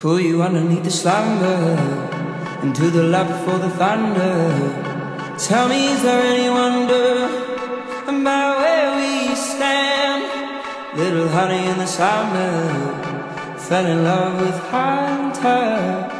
Pull you underneath the slumber Into the lap before the thunder. Tell me, is there any wonder About where we stand? Little honey in the summer Fell in love with hunter.